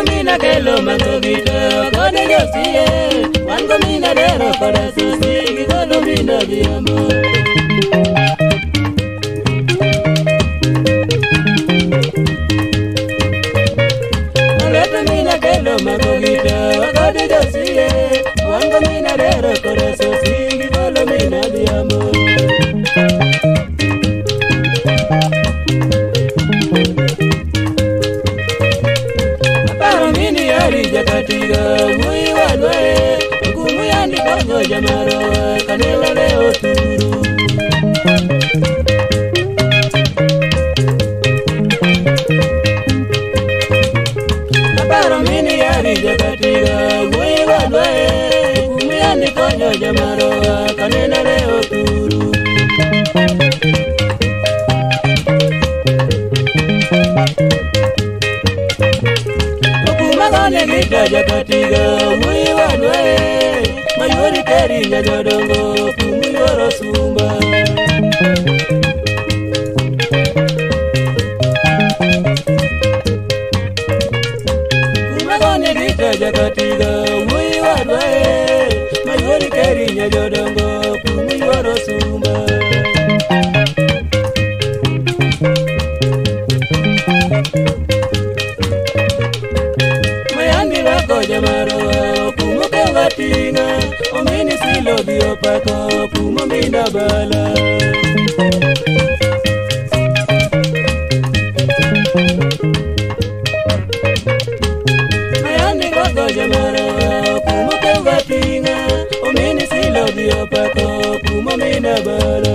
Cuando mina que lo mando vito con ellos sí, cuando mina de los corazones sí, sí, cuando mina de amor. tiro muy value como ya ni cuando llamaron canela de oturu la paro mini ari yo te tiro muy value como ya ni cuando llamaron mane mita jakatiga wiwanwe mayori karinja jodongo kumuyoro sumba jakatiga wiwanwe mayori karinja jodongo kina omini silo biopako pumomina bala Jamara, kuma kawa tinga, Omeni silo biopako pumomina bala.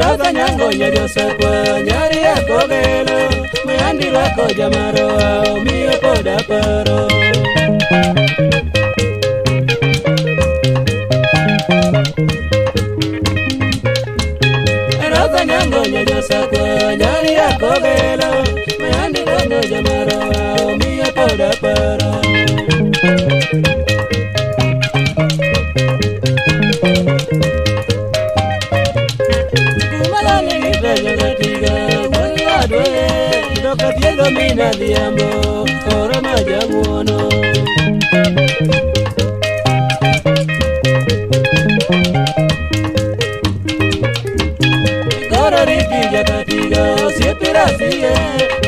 Rosa nyango nyeriosa kwa nyari kogelo moyandirwako jamarowa omiyo koda paro eroka nyango nyanyosako nyani yakogelo moyandirwako jamarowa omiyo koda paro mina diambo ora majanguono gororikijakatigo siepirasie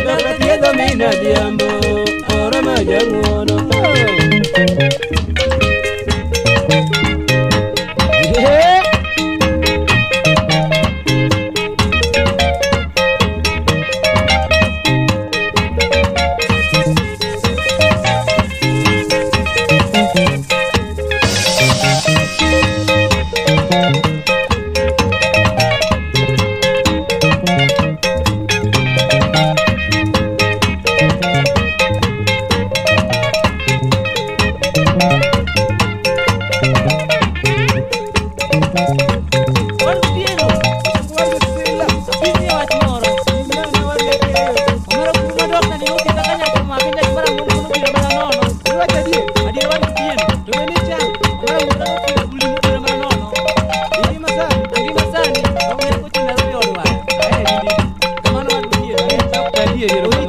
gagatiedo mina diambo ora majanguono oh. yeah,